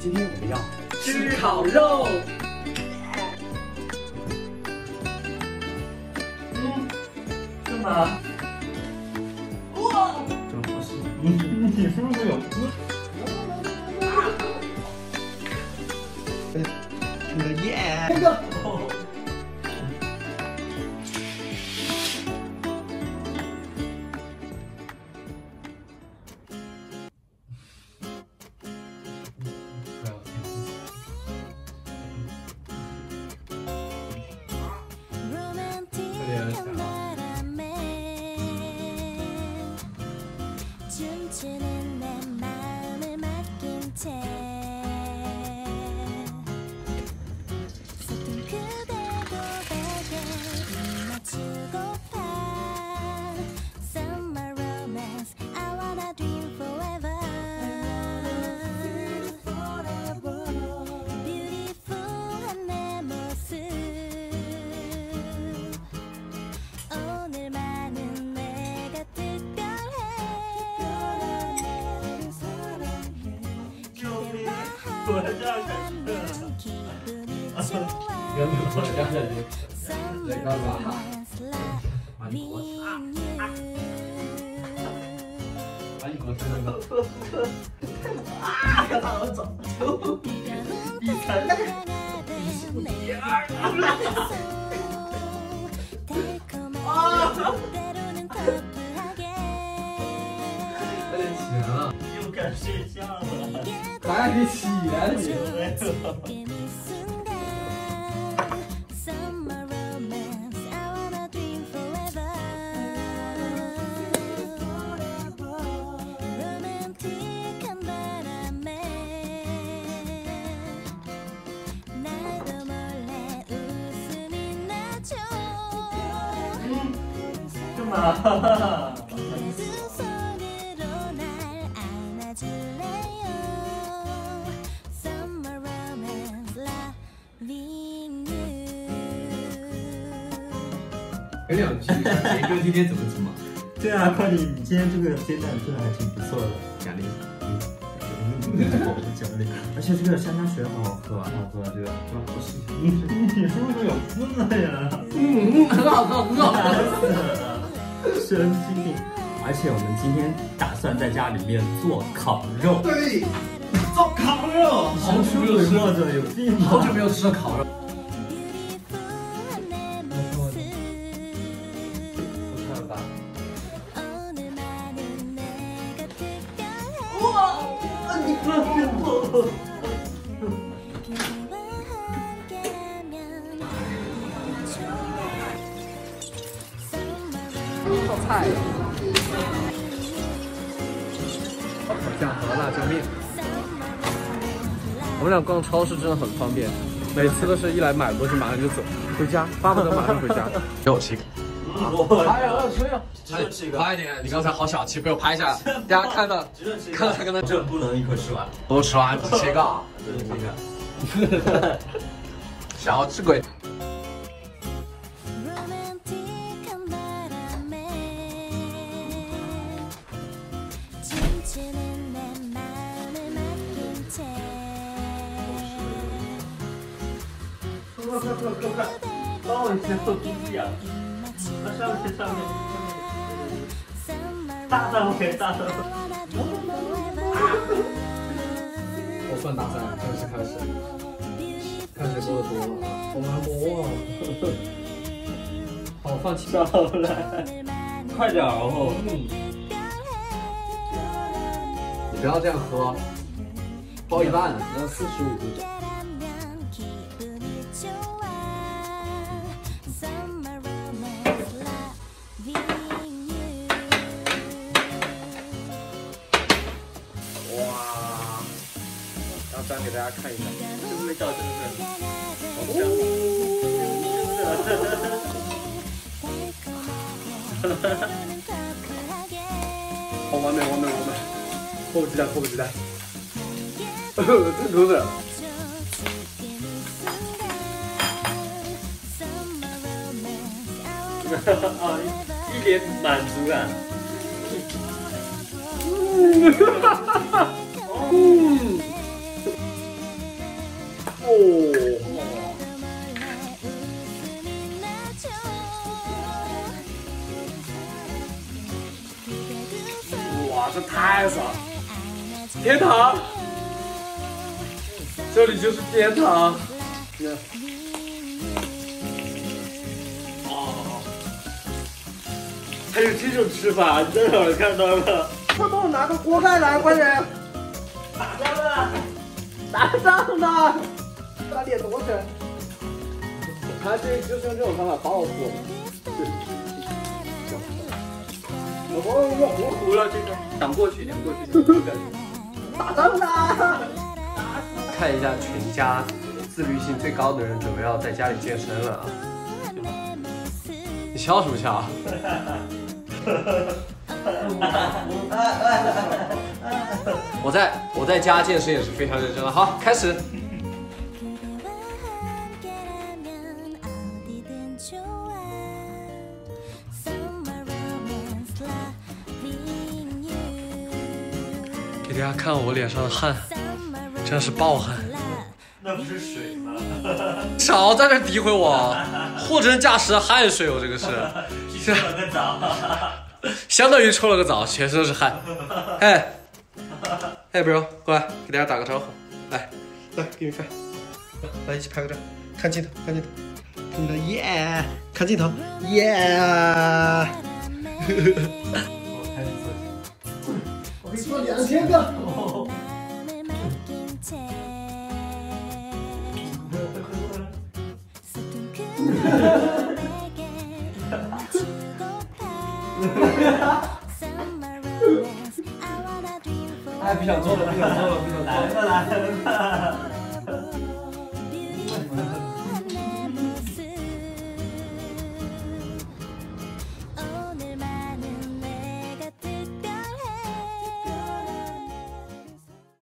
今天我们要吃烤肉。嗯，干嘛？哇！这不是你，你是不是有歌？你的耶！个。我这样感觉，有没有这样感快点起来了！干 嘛？有两句，杰哥今天怎么怎么？对啊，快点！你今天这个煎蛋做的还挺不错的，奖励。奖励。而且这个山楂水好好喝，好喝这个。不是，你你是不是有孙子呀？嗯，很好喝，很好喝。神经病！而且我们今天打算在家里面做烤肉。对，做烤肉。好久没有吃？好久没有吃了烤肉。泡菜，酱和辣椒面。我们俩逛超市真的很方便，每次都是一来买东西马上就走，回家巴不得马上回家。给我吃一个。还有吃呀，吃一个。快点，你刚才好小气，被我拍下来。大家看到，看到他跟他这不能一口吃完，不吃完，只切一个，只切一个。小吃鬼。快快快快快！帮我一下做鸡翅上面上面上面，大张伟大张伟！我算大三正式开始，看谁做的多了啊！好难磨啊！好放弃了，来，快点哦！你不要这样喝，包一半，要四十五度。给大家看一下，这个味道真的是好香，好完美，完美，完美！迫不及待，迫不及待！这口子，啊，一脸满足啊！天堂，这里就是天堂。哦，还有这种吃法，你在哪儿看到的？快帮我拿个锅盖来，快点！打仗了，打仗了，打脸多深？他这就是用这种方法报复。我我我糊糊了，这个想过去，想过去。打仗了！看一下全家自律性最高的人准备要在家里健身了啊！你笑什么笑？我在我在家健身也是非常认真的。好，开始。给大家看我脸上的汗，真的是暴汗。那不是水吗？少在这诋毁我，货真价实的汗水，我这个是。洗了个澡。相当于冲了个澡，全身都是汗。哎，哎，bro，过来给大家打个招呼。来，来给你看，来一起拍个照，看镜头，看镜头，看镜头，耶！看镜头，耶！我给你做两千个。哎，不想做了，不想做了，不想做了，来 吧来吧。